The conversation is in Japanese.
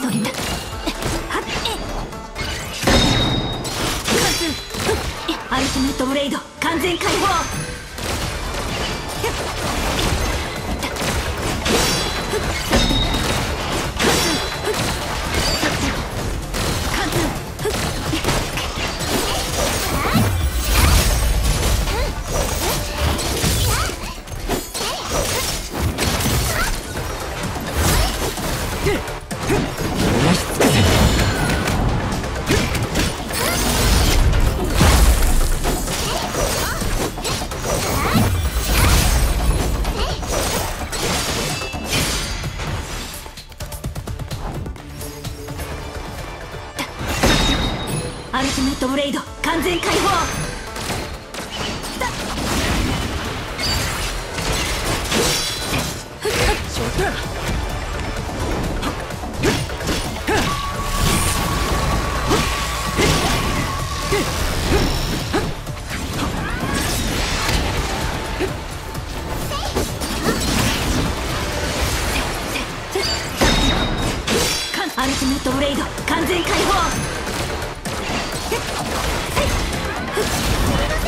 急ぎなはっえアルティメットブレイド完全解放アルティメットブレイド完全解放。はい